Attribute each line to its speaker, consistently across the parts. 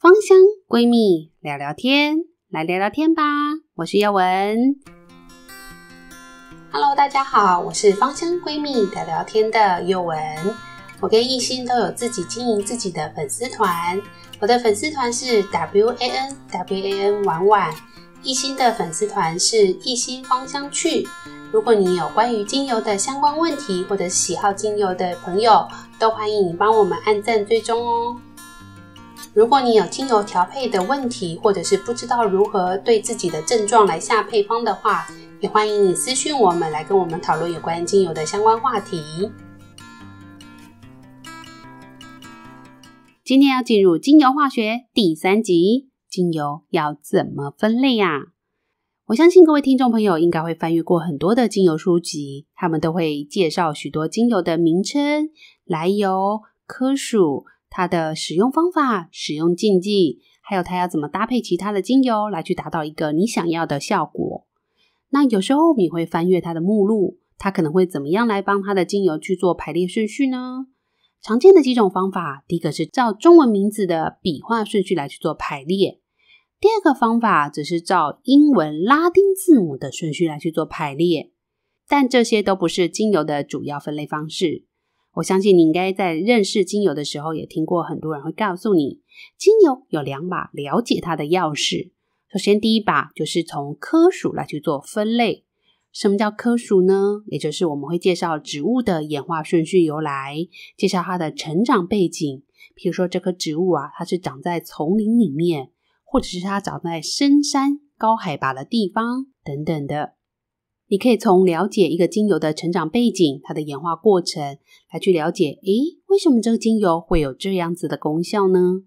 Speaker 1: 芳香闺蜜聊聊天，来聊聊天吧。我是耀文。Hello，大家好，我是芳香闺蜜聊聊天的佑文。我跟艺兴都有自己经营自己的粉丝团，我的粉丝团是 W A N W A N 婉婉，艺兴的粉丝团是艺兴芳香趣。如果你有关于精油的相关问题，或者喜好精油的朋友，都欢迎你帮我们按赞追踪哦。如果你有精油调配的问题，或者是不知道如何对自己的症状来下配方的话，也欢迎你私讯我们来跟我们讨论有关精油的相关话题。今天要进入精油化学第三集，精油要怎么分类呀？我相信各位听众朋友应该会翻阅过很多的精油书籍，他们都会介绍许多精油的名称、来由、科属。它的使用方法、使用禁忌，还有它要怎么搭配其他的精油来去达到一个你想要的效果。那有时候你会翻阅它的目录，它可能会怎么样来帮它的精油去做排列顺序呢？常见的几种方法，第一个是照中文名字的笔画顺序来去做排列，第二个方法则是照英文拉丁字母的顺序来去做排列。但这些都不是精油的主要分类方式。我相信你应该在认识精油的时候，也听过很多人会告诉你，精油有两把了解它的钥匙。首先，第一把就是从科属来去做分类。什么叫科属呢？也就是我们会介绍植物的演化顺序由来，介绍它的成长背景。比如说，这棵植物啊，它是长在丛林里面，或者是它长在深山高海拔的地方等等的。你可以从了解一个精油的成长背景、它的演化过程来去了解，诶，为什么这个精油会有这样子的功效呢？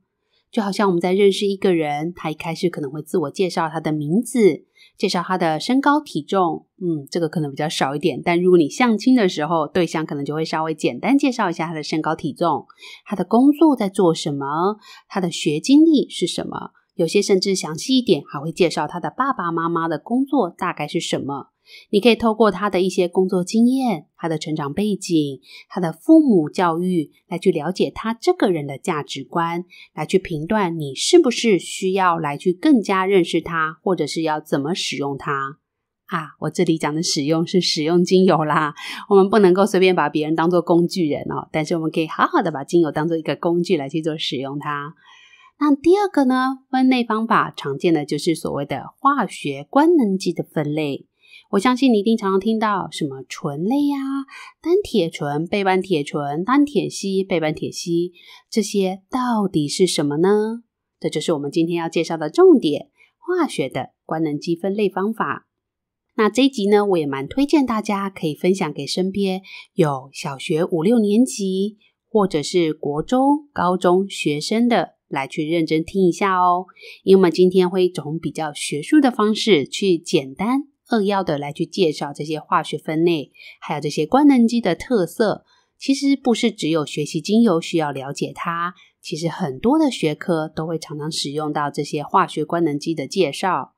Speaker 1: 就好像我们在认识一个人，他一开始可能会自我介绍他的名字，介绍他的身高体重，嗯，这个可能比较少一点。但如果你相亲的时候，对象可能就会稍微简单介绍一下他的身高体重，他的工作在做什么，他的学经历是什么，有些甚至详细一点，还会介绍他的爸爸妈妈的工作大概是什么。你可以透过他的一些工作经验、他的成长背景、他的父母教育，来去了解他这个人的价值观，来去评断你是不是需要来去更加认识他，或者是要怎么使用它啊？我这里讲的使用是使用精油啦，我们不能够随便把别人当做工具人哦，但是我们可以好好的把精油当做一个工具来去做使用它。那第二个呢，分类方法常见的就是所谓的化学官能基的分类。我相信你一定常常听到什么醇类呀，单铁醇、倍半铁醇、单铁烯、倍半铁烯，这些到底是什么呢？这就是我们今天要介绍的重点——化学的官能基分类方法。那这一集呢，我也蛮推荐大家可以分享给身边有小学五六年级或者是国中、高中学生的，来去认真听一下哦。因为我们今天会从比较学术的方式去简单。扼要的来去介绍这些化学分类，还有这些官能基的特色。其实不是只有学习精油需要了解它，其实很多的学科都会常常使用到这些化学官能基的介绍。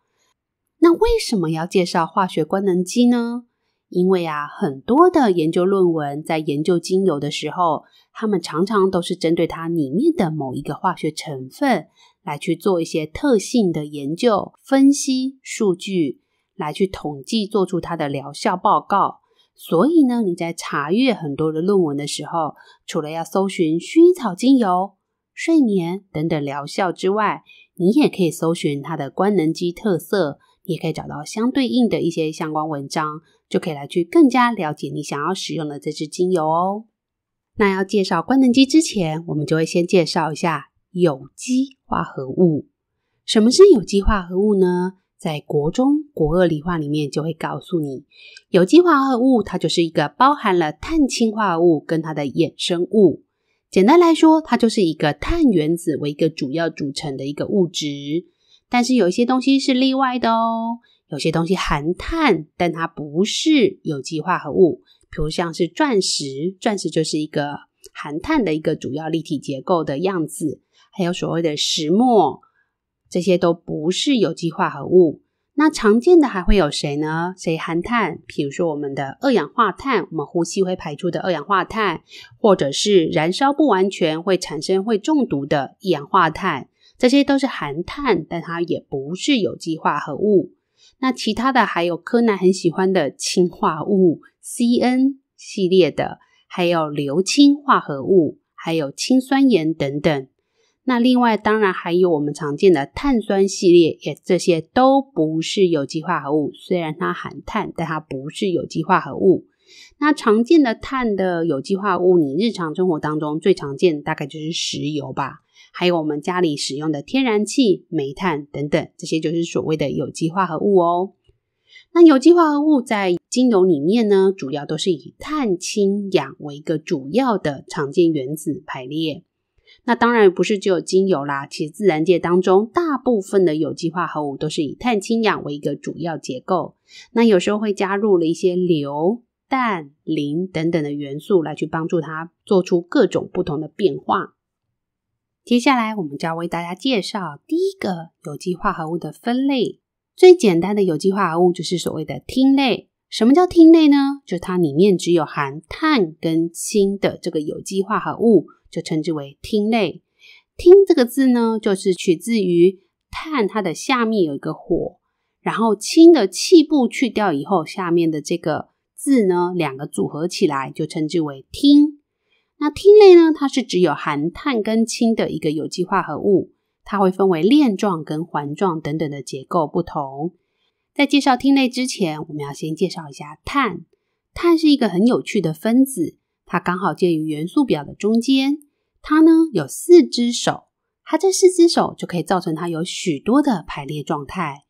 Speaker 1: 那为什么要介绍化学官能基呢？因为啊，很多的研究论文在研究精油的时候，他们常常都是针对它里面的某一个化学成分来去做一些特性的研究、分析数据。来去统计，做出它的疗效报告。所以呢，你在查阅很多的论文的时候，除了要搜寻薰衣草精油、睡眠等等疗效之外，你也可以搜寻它的官能基特色，也可以找到相对应的一些相关文章，就可以来去更加了解你想要使用的这支精油哦。那要介绍官能基之前，我们就会先介绍一下有机化合物。什么是有机化合物呢？在国中国二理化里面就会告诉你，有机化合物它就是一个包含了碳氢化合物跟它的衍生物。简单来说，它就是一个碳原子为一个主要组成的一个物质。但是有一些东西是例外的哦，有些东西含碳，但它不是有机化合物。比如像是钻石，钻石就是一个含碳的一个主要立体结构的样子。还有所谓的石墨。这些都不是有机化合物。那常见的还会有谁呢？谁含碳？比如说我们的二氧化碳，我们呼吸会排出的二氧化碳，或者是燃烧不完全会产生会中毒的一氧化碳，这些都是含碳，但它也不是有机化合物。那其他的还有柯南很喜欢的氢化物 CN 系列的，还有硫氢化合物，还有氢酸盐等等。那另外当然还有我们常见的碳酸系列，也这些都不是有机化合物。虽然它含碳，但它不是有机化合物。那常见的碳的有机化合物，你日常生活当中最常见大概就是石油吧，还有我们家里使用的天然气、煤炭等等，这些就是所谓的有机化合物哦。那有机化合物在精油里面呢，主要都是以碳、氢、氧为一个主要的常见原子排列。那当然不是只有精油啦，其实自然界当中大部分的有机化合物都是以碳、氢、氧为一个主要结构。那有时候会加入了一些硫、氮、磷等等的元素来去帮助它做出各种不同的变化。接下来我们就要为大家介绍第一个有机化合物的分类。最简单的有机化合物就是所谓的烃类。什么叫烃类呢？就它里面只有含碳跟氢的这个有机化合物。就称之为烃类。烃这个字呢，就是取自于碳，它的下面有一个火，然后氢的气部去掉以后，下面的这个字呢，两个组合起来就称之为烃。那烃类呢，它是只有含碳跟氢的一个有机化合物，它会分为链状跟环状等等的结构不同。在介绍烃类之前，我们要先介绍一下碳。碳是一个很有趣的分子。它刚好介于元素表的中间，它呢有四只手，它这四只手就可以造成它有许多的排列状态。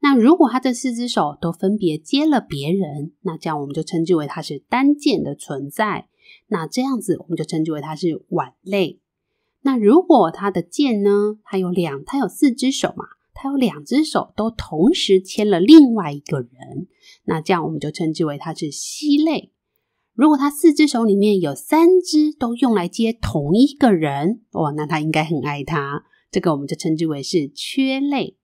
Speaker 1: 那如果它这四只手都分别接了别人，那这样我们就称之为它是单键的存在。那这样子我们就称之为它是碗类。那如果它的键呢，它有两，它有四只手嘛，它有两只手都同时牵了另外一个人，那这样我们就称之为它是烯类。如果他四只手里面有三只都用来接同一个人，哦，那他应该很爱他。这个我们就称之为是缺类。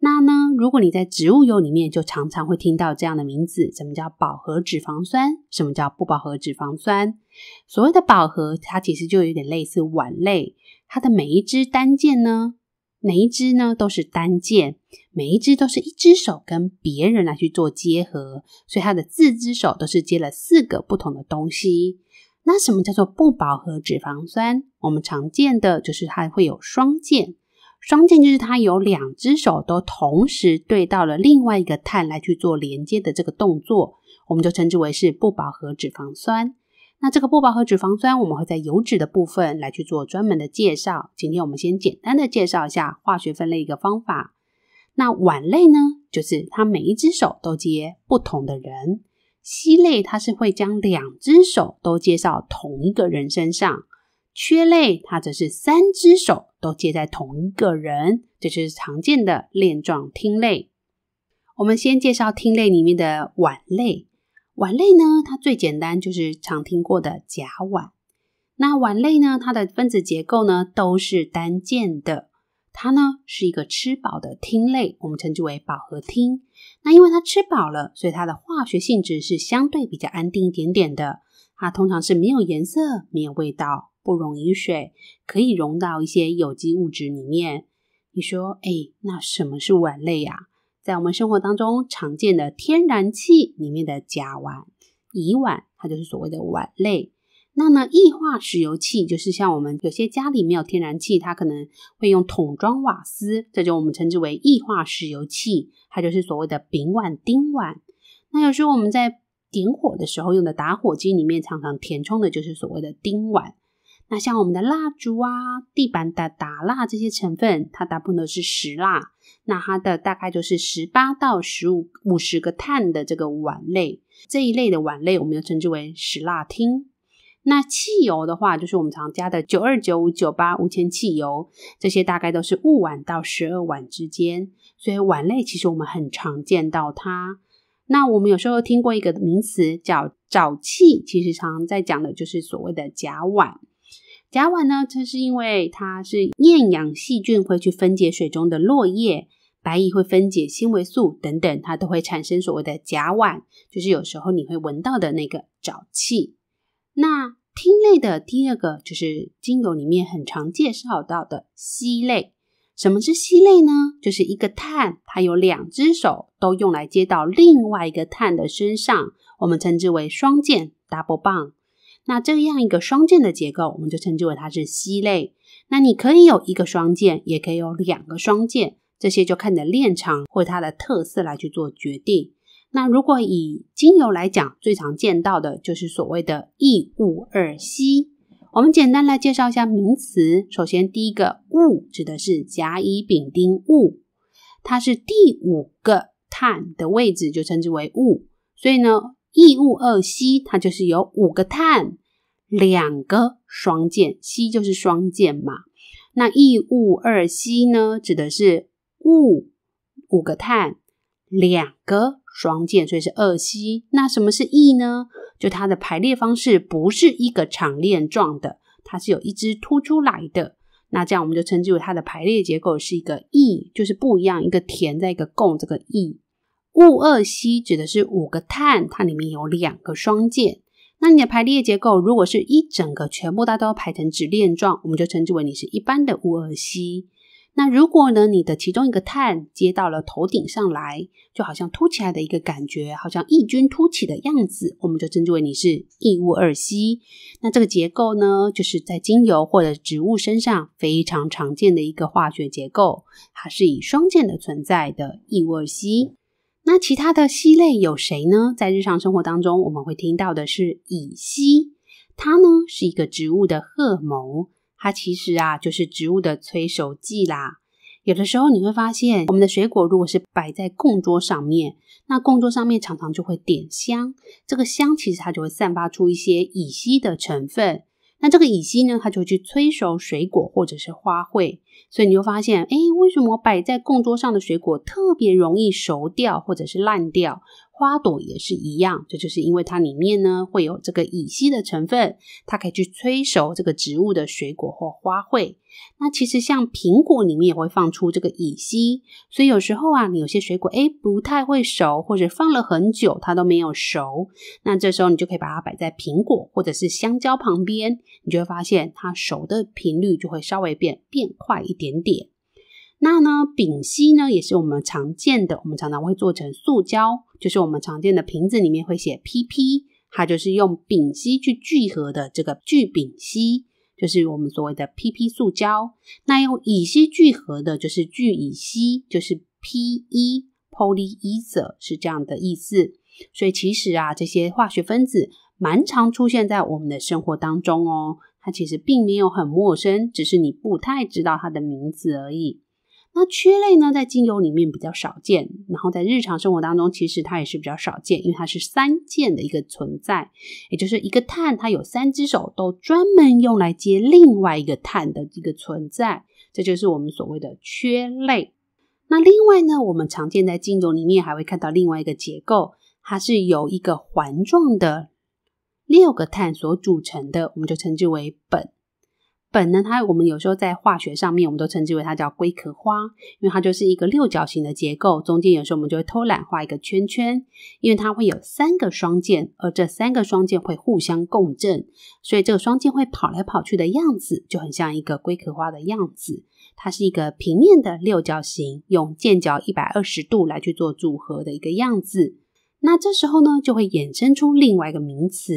Speaker 1: 那呢，如果你在植物油里面，就常常会听到这样的名字：什么叫饱和脂肪酸？什么叫不饱和脂肪酸？所谓的饱和，它其实就有点类似烷类，它的每一只单键呢？每一只呢都是单键，每一只都是一只手跟别人来去做结合，所以它的四只手都是接了四个不同的东西。那什么叫做不饱和脂肪酸？我们常见的就是它会有双键，双键就是它有两只手都同时对到了另外一个碳来去做连接的这个动作，我们就称之为是不饱和脂肪酸。那这个不饱和脂肪酸，我们会在油脂的部分来去做专门的介绍。今天我们先简单的介绍一下化学分类一个方法。那烷类呢，就是它每一只手都接不同的人；烯类它是会将两只手都接到同一个人身上；缺类它则是三只手都接在同一个人，这就是常见的链状烃类。我们先介绍烃类里面的烷类。烷类呢，它最简单就是常听过的甲烷。那烷类呢，它的分子结构呢都是单键的。它呢是一个吃饱的烃类，我们称之为饱和烃。那因为它吃饱了，所以它的化学性质是相对比较安定一点点的。它通常是没有颜色、没有味道、不溶于水，可以溶到一些有机物质里面。你说，哎，那什么是烷类呀？在我们生活当中常见的天然气里面的甲烷、乙烷，它就是所谓的烷类。那呢，液化石油气就是像我们有些家里没有天然气，它可能会用桶装瓦斯，这就我们称之为液化石油气，它就是所谓的丙烷、丁烷。那有时候我们在点火的时候用的打火机里面常常填充的就是所谓的丁烷。那像我们的蜡烛啊、地板的打蜡这些成分，它大部分都是石蜡。那它的大概就是十八到十五五十个碳的这个烷类，这一类的烷类，我们又称之为石蜡烃。那汽油的话，就是我们常加的九二九五九八无铅汽油，这些大概都是五烷到十二烷之间。所以烷类其实我们很常见到它。那我们有时候听过一个名词叫沼气，其实常常在讲的就是所谓的甲烷。甲烷呢，这是因为它是厌氧细菌会去分解水中的落叶，白蚁会分解纤维素等等，它都会产生所谓的甲烷，就是有时候你会闻到的那个沼气。那烃类的第二个就是精油里面很常介绍到的烯类，什么是烯类呢？就是一个碳，它有两只手，都用来接到另外一个碳的身上，我们称之为双键 （double bond）。那这样一个双键的结构，我们就称之为它是烯类。那你可以有一个双键，也可以有两个双键，这些就看你的链长或它的特色来去做决定。那如果以精油来讲，最常见到的就是所谓的异戊二烯。我们简单来介绍一下名词。首先，第一个戊指的是甲乙丙丁戊，它是第五个碳的位置，就称之为戊。所以呢，异戊二烯它就是有五个碳，两个双键，烯就是双键嘛。那异戊二烯呢，指的是戊五个碳，两个双键，所以是二烯。那什么是异呢？就它的排列方式不是一个长链状的，它是有一支凸出来的。那这样我们就称之为它的排列结构是一个异，就是不一样，一个田在一个共，这个异。戊二烯指的是五个碳，它里面有两个双键。那你的排列结构如果是一整个全部它都排成直链状，我们就称之为你是一般的戊二烯。那如果呢，你的其中一个碳接到了头顶上来，就好像凸起来的一个感觉，好像异军突起的样子，我们就称之为你是异戊二烯。那这个结构呢，就是在精油或者植物身上非常常见的一个化学结构，它是以双键的存在的异戊二烯。那其他的烯类有谁呢？在日常生活当中，我们会听到的是乙烯，它呢是一个植物的荷尔蒙。它其实啊，就是植物的催熟剂啦。有的时候你会发现，我们的水果如果是摆在供桌上面，那供桌上面常常就会点香。这个香其实它就会散发出一些乙烯的成分。那这个乙烯呢，它就会去催熟水果或者是花卉。所以你就发现，哎，为什么摆在供桌上的水果特别容易熟掉或者是烂掉？花朵也是一样，这就是因为它里面呢会有这个乙烯的成分，它可以去催熟这个植物的水果或花卉。那其实像苹果里面也会放出这个乙烯，所以有时候啊，你有些水果哎不太会熟，或者放了很久它都没有熟，那这时候你就可以把它摆在苹果或者是香蕉旁边，你就会发现它熟的频率就会稍微变变快一点点。那呢，丙烯呢也是我们常见的，我们常常会做成塑胶，就是我们常见的瓶子里面会写 PP，它就是用丙烯去聚合的这个聚丙烯，就是我们所谓的 PP 塑胶。那用乙烯聚合的就是聚乙烯，就是 PE polyether 是这样的意思。所以其实啊，这些化学分子蛮常出现在我们的生活当中哦，它其实并没有很陌生，只是你不太知道它的名字而已。那缺类呢，在精油里面比较少见，然后在日常生活当中，其实它也是比较少见，因为它是三键的一个存在，也就是一个碳，它有三只手，都专门用来接另外一个碳的一个存在，这就是我们所谓的缺类。那另外呢，我们常见在精油里面还会看到另外一个结构，它是由一个环状的六个碳所组成的，我们就称之为苯。本呢，它我们有时候在化学上面，我们都称之为它叫龟壳花，因为它就是一个六角形的结构，中间有时候我们就会偷懒画一个圈圈，因为它会有三个双键，而这三个双键会互相共振，所以这个双键会跑来跑去的样子就很像一个龟壳花的样子。它是一个平面的六角形，用键角一百二十度来去做组合的一个样子。那这时候呢，就会衍生出另外一个名词，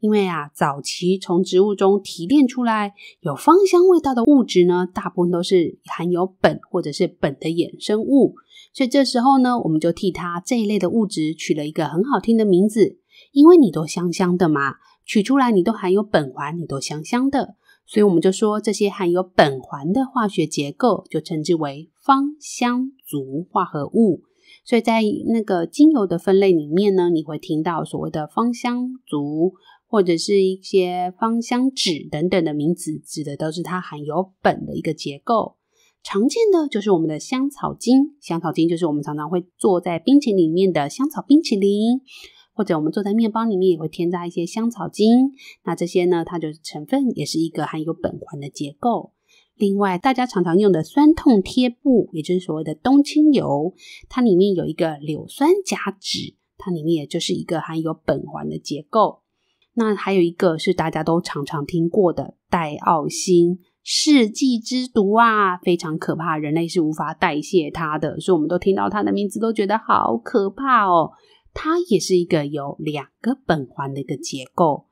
Speaker 1: 因为啊，早期从植物中提炼出来有芳香味道的物质呢，大部分都是含有苯或者是苯的衍生物，所以这时候呢，我们就替它这一类的物质取了一个很好听的名字，因为你都香香的嘛，取出来你都含有苯环，你都香香的，所以我们就说这些含有苯环的化学结构就称之为芳香族化合物。所以在那个精油的分类里面呢，你会听到所谓的芳香族或者是一些芳香酯等等的名词，指的都是它含有苯的一个结构。常见的就是我们的香草精，香草精就是我们常常会做在冰淇淋里面的香草冰淇淋，或者我们做在面包里面也会添加一些香草精。那这些呢，它就是成分也是一个含有苯环的结构。另外，大家常常用的酸痛贴布，也就是所谓的冬青油，它里面有一个硫酸甲酯，它里面也就是一个含有苯环的结构。那还有一个是大家都常常听过的代奥辛，世纪之毒啊，非常可怕，人类是无法代谢它的，所以我们都听到它的名字都觉得好可怕哦。它也是一个有两个苯环的一个结构。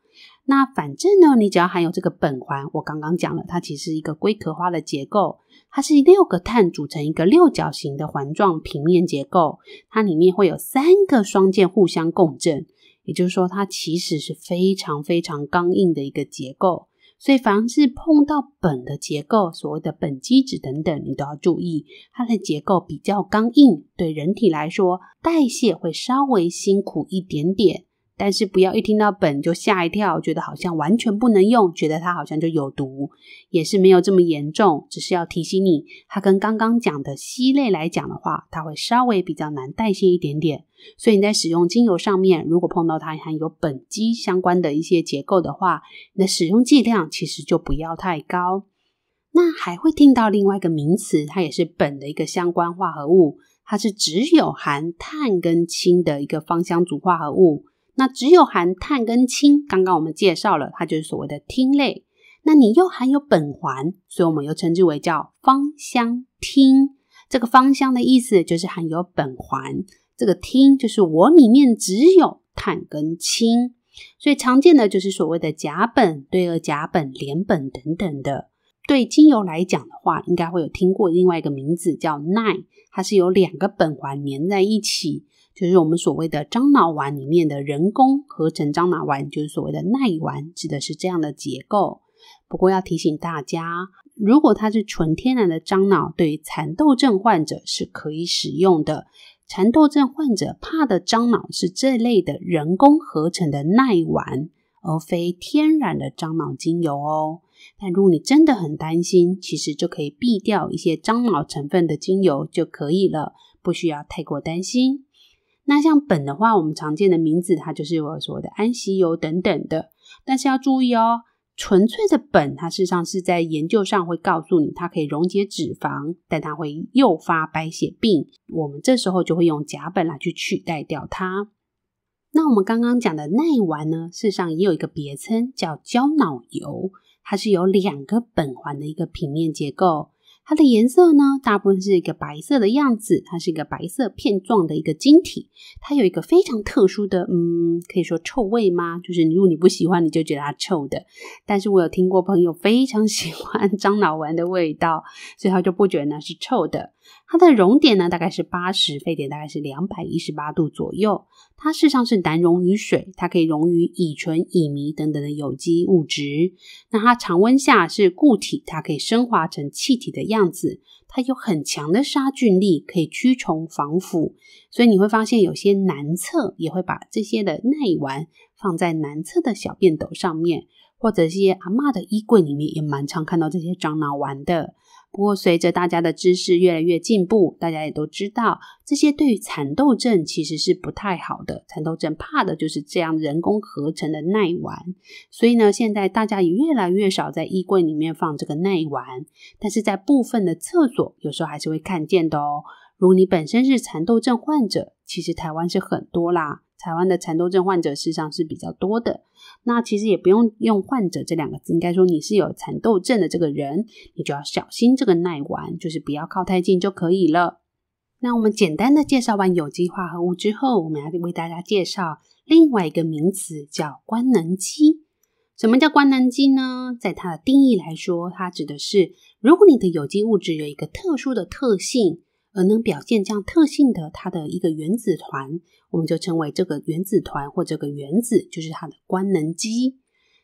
Speaker 1: 那反正呢，你只要含有这个苯环，我刚刚讲了，它其实是一个龟壳花的结构，它是六个碳组成一个六角形的环状平面结构，它里面会有三个双键互相共振，也就是说，它其实是非常非常刚硬的一个结构。所以，凡是碰到苯的结构，所谓的苯基酯等等，你都要注意，它的结构比较刚硬，对人体来说代谢会稍微辛苦一点点。但是不要一听到苯就吓一跳，觉得好像完全不能用，觉得它好像就有毒，也是没有这么严重。只是要提醒你，它跟刚刚讲的烯类来讲的话，它会稍微比较难代谢一点点。所以你在使用精油上面，如果碰到它含有苯基相关的一些结构的话，你的使用剂量其实就不要太高。那还会听到另外一个名词，它也是苯的一个相关化合物，它是只有含碳跟氢的一个芳香族化合物。那只有含碳跟氢，刚刚我们介绍了，它就是所谓的烃类。那你又含有苯环，所以我们又称之为叫芳香烃。这个芳香的意思就是含有苯环，这个烃就是我里面只有碳跟氢。所以常见的就是所谓的甲苯、对二甲苯、联苯等等的。对精油来讲的话，应该会有听过另外一个名字叫耐，它是有两个苯环连在一起。就是我们所谓的樟脑丸里面的人工合成樟脑丸，就是所谓的耐丸，指的是这样的结构。不过要提醒大家，如果它是纯天然的樟脑，对于蚕豆症患者是可以使用的。蚕豆症患者怕的樟脑是这类的人工合成的耐丸，而非天然的樟脑精油哦。但如果你真的很担心，其实就可以避掉一些樟脑成分的精油就可以了，不需要太过担心。那像苯的话，我们常见的名字它就是我所谓的安息油等等的。但是要注意哦，纯粹的苯它事实上是在研究上会告诉你，它可以溶解脂肪，但它会诱发白血病。我们这时候就会用甲苯来去取代掉它。那我们刚刚讲的耐丸呢，事实上也有一个别称叫胶脑油，它是有两个苯环的一个平面结构。它的颜色呢，大部分是一个白色的样子，它是一个白色片状的一个晶体，它有一个非常特殊的，嗯，可以说臭味吗？就是如果你不喜欢，你就觉得它臭的。但是我有听过朋友非常喜欢 樟脑丸的味道，所以他就不觉得那是臭的。它的熔点呢，大概是八十，沸点大概是两百一十八度左右。它事实上是难溶于水，它可以溶于乙醇、乙醚等等的有机物质。那它常温下是固体，它可以升华成气体的样子。它有很强的杀菌力，可以驱虫防腐。所以你会发现，有些男厕也会把这些的耐丸放在男厕的小便斗上面，或者一些阿妈的衣柜里面也蛮常看到这些樟脑丸的。不过，随着大家的知识越来越进步，大家也都知道，这些对于蚕豆症其实是不太好的。蚕豆症怕的就是这样人工合成的耐丸，所以呢，现在大家也越来越少在衣柜里面放这个耐丸，但是在部分的厕所，有时候还是会看见的哦。如果你本身是蚕豆症患者，其实台湾是很多啦。台湾的蚕豆症患者事实上是比较多的，那其实也不用用“患者”这两个字，应该说你是有蚕豆症的这个人，你就要小心这个耐丸，就是不要靠太近就可以了。那我们简单的介绍完有机化合物之后，我们要为大家介绍另外一个名词，叫官能基。什么叫官能基呢？在它的定义来说，它指的是如果你的有机物质有一个特殊的特性。而能表现这样特性的它的一个原子团，我们就称为这个原子团或这个原子就是它的官能基。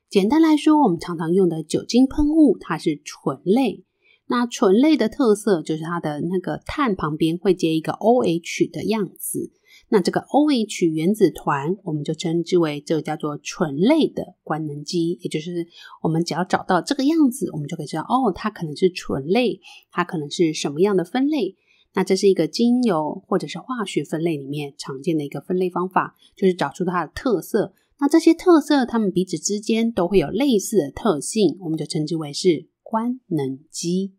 Speaker 1: 简单来说，我们常常用的酒精喷雾，它是醇类。那醇类的特色就是它的那个碳旁边会接一个 OH 的样子。那这个 OH 原子团，我们就称之为这个叫做醇类的官能基。也就是我们只要找到这个样子，我们就可以知道哦，它可能是醇类，它可能是什么样的分类。那这是一个精油或者是化学分类里面常见的一个分类方法，就是找出它的特色。那这些特色，它们彼此之间都会有类似的特性，我们就称之为是官能基。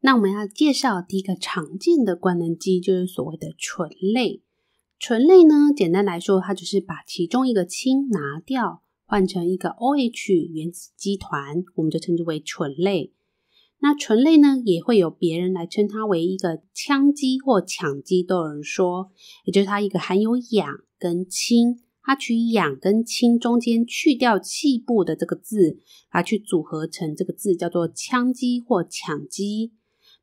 Speaker 1: 那我们要介绍第一个常见的官能基，就是所谓的醇类。醇类呢，简单来说，它就是把其中一个氢拿掉，换成一个 OH 原子基团，我们就称之为醇类。那醇类呢，也会有别人来称它为一个羟基或羟基，都有人说，也就是它一个含有氧跟氢，它取氧跟氢中间去掉气部的这个字，来去组合成这个字，叫做羟基或羟基。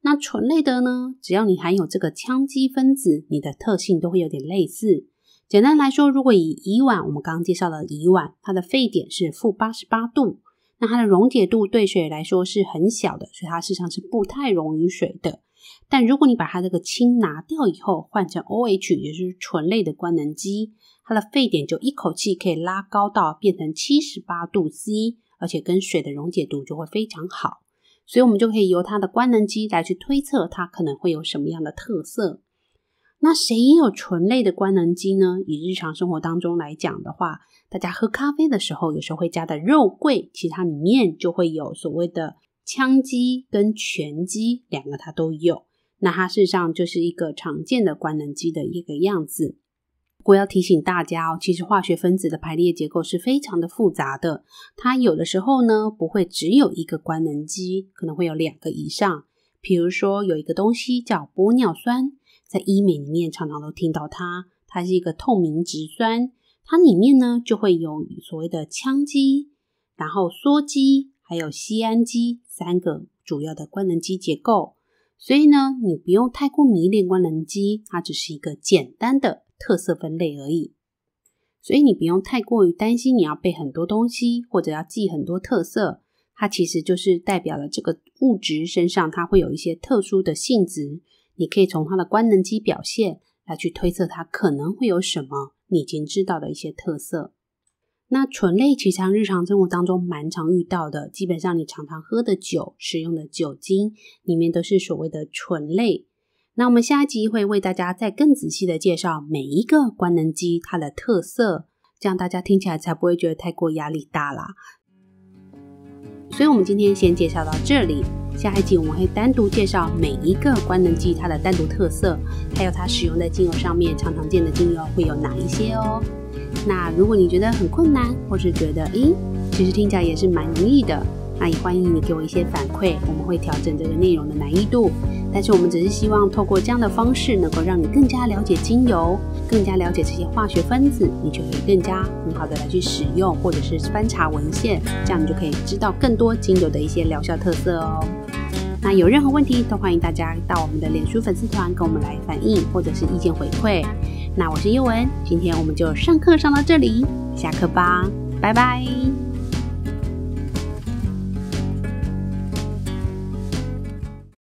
Speaker 1: 那醇类的呢，只要你含有这个羟基分子，你的特性都会有点类似。简单来说，如果以乙烷，我们刚刚介绍的乙烷，它的沸点是负八十八度。那它的溶解度对水来说是很小的，所以它事实上是不太溶于水的。但如果你把它这个氢拿掉以后，换成 OH，也就是醇类的官能基，它的沸点就一口气可以拉高到变成七十八度 C，而且跟水的溶解度就会非常好。所以我们就可以由它的官能基来去推测它可能会有什么样的特色。那谁也有醇类的官能基呢？以日常生活当中来讲的话，大家喝咖啡的时候，有时候会加的肉桂，其实它里面就会有所谓的羟基跟醛基两个，它都有。那它事实上就是一个常见的官能基的一个样子。我要提醒大家哦，其实化学分子的排列结构是非常的复杂的，它有的时候呢不会只有一个官能基，可能会有两个以上。比如说有一个东西叫玻尿酸。在医美里面常常都听到它，它是一个透明质酸，它里面呢就会有所谓的羟基，然后羧基，还有酰胺基三个主要的官能基结构。所以呢，你不用太过迷恋官能基，它只是一个简单的特色分类而已。所以你不用太过于担心你要背很多东西，或者要记很多特色，它其实就是代表了这个物质身上它会有一些特殊的性质。你可以从它的官能基表现来去推测它可能会有什么你已经知道的一些特色。那醇类其实日常生活当中蛮常遇到的，基本上你常常喝的酒、使用的酒精里面都是所谓的醇类。那我们下一集会为大家再更仔细的介绍每一个官能基它的特色，这样大家听起来才不会觉得太过压力大啦。所以我们今天先介绍到这里。下一集我们会单独介绍每一个官能剂它的单独特色，还有它使用在精油上面常常见的精油会有哪一些哦。那如果你觉得很困难，或是觉得咦，其实听起来也是蛮容易的，那也欢迎你给我一些反馈，我们会调整这个内容的难易度。但是我们只是希望透过这样的方式，能够让你更加了解精油，更加了解这些化学分子，你就可以更加很好的来去使用，或者是翻查文献，这样你就可以知道更多精油的一些疗效特色哦。那有任何问题，都欢迎大家到我们的脸书粉丝团跟我们来反映，或者是意见回馈。那我是叶文，今天我们就上课上到这里，下课吧，拜拜。